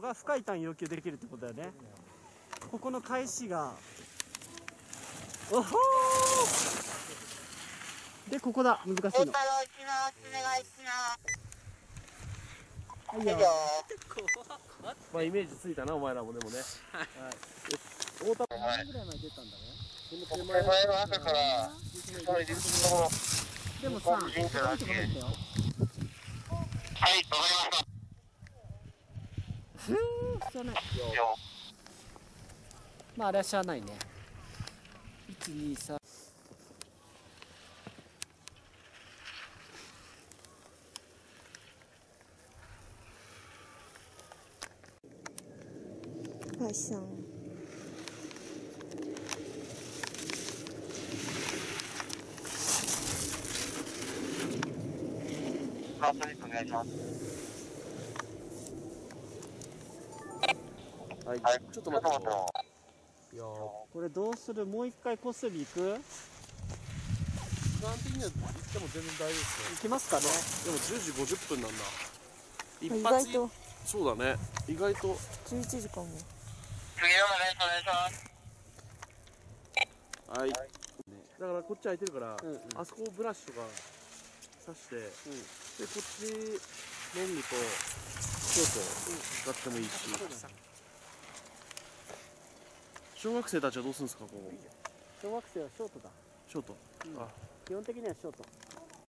が深いターン要求できるってことだよね。ここの返しが。おほー。でここだ。難しいの。お願いします。お願いします。はいよ。まあイメージついたなお前らもでもね。はい。太田何ぐらいまで出たんだろこの手手前。前の朝から、でもさいい。んじゃない高いとこだったよ。い、わかりました。ふーしゃあな。まああれはしゃあないね123はいさんお願いします。はい。はい、ちょっと待って。いやーこれどうする？もう一回こすり行く？時間的には行っても全然大丈夫ですね行きますかね。でも10時50分なんだ。一意発外と。そうだね。意外と。11時間も。次のお願いします。はい、だからこっち空いてるから、うんうん。あそこをブラシとか刺して、でこっちロングとショート使ってもいいし、小学生たちはどうするんですかここ小学生はショートだ。ショート、うん。あ基本的にはショート